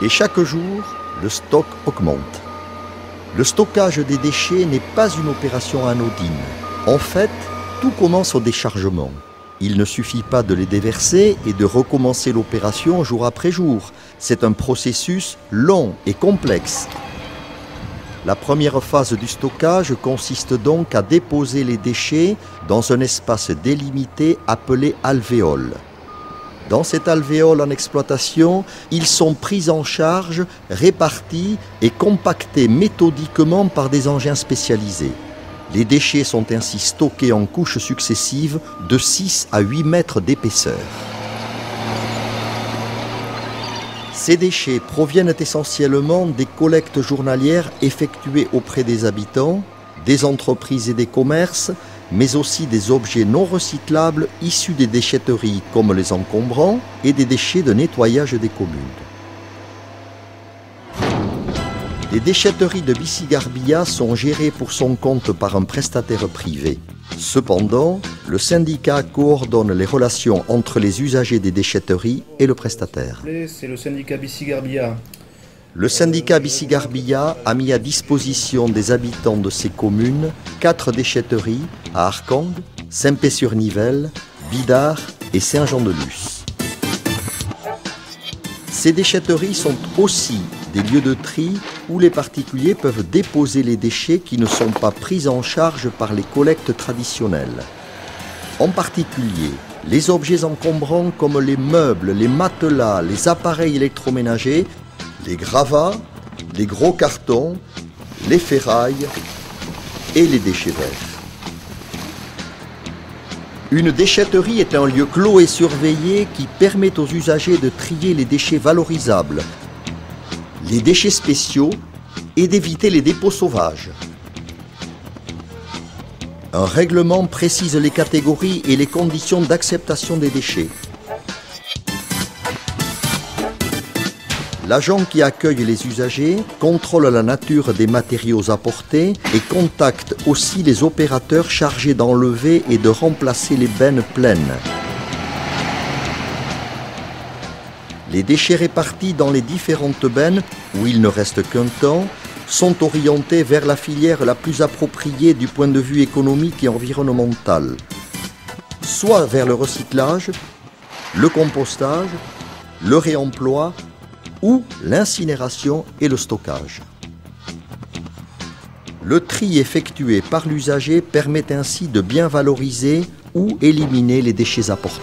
Et chaque jour, le stock augmente. Le stockage des déchets n'est pas une opération anodine. En fait, tout commence au déchargement. Il ne suffit pas de les déverser et de recommencer l'opération jour après jour. C'est un processus long et complexe. La première phase du stockage consiste donc à déposer les déchets dans un espace délimité appelé alvéole. Dans cet alvéole en exploitation, ils sont pris en charge, répartis et compactés méthodiquement par des engins spécialisés. Les déchets sont ainsi stockés en couches successives de 6 à 8 mètres d'épaisseur. Ces déchets proviennent essentiellement des collectes journalières effectuées auprès des habitants, des entreprises et des commerces, mais aussi des objets non recyclables issus des déchetteries comme les encombrants et des déchets de nettoyage des communes. Les déchetteries de Bissigarbia sont gérées pour son compte par un prestataire privé. Cependant, le syndicat coordonne les relations entre les usagers des déchetteries et le prestataire. C'est le syndicat Bissigarbia. Le syndicat Bissigarbia a mis à disposition des habitants de ces communes quatre déchetteries à Arcang, Saint-Pé-sur-Nivelle, Bidart et Saint-Jean-de-Luz. Ces déchetteries sont aussi des lieux de tri où les particuliers peuvent déposer les déchets qui ne sont pas pris en charge par les collectes traditionnelles. En particulier, les objets encombrants comme les meubles, les matelas, les appareils électroménagers, les gravats, les gros cartons, les ferrailles et les déchets verts. Une déchetterie est un lieu clos et surveillé qui permet aux usagers de trier les déchets valorisables, les déchets spéciaux et d'éviter les dépôts sauvages. Un règlement précise les catégories et les conditions d'acceptation des déchets. L'agent qui accueille les usagers contrôle la nature des matériaux apportés et contacte aussi les opérateurs chargés d'enlever et de remplacer les bennes pleines. Les déchets répartis dans les différentes bennes, où il ne reste qu'un temps, sont orientés vers la filière la plus appropriée du point de vue économique et environnemental, soit vers le recyclage, le compostage, le réemploi ou l'incinération et le stockage. Le tri effectué par l'usager permet ainsi de bien valoriser ou éliminer les déchets apportés.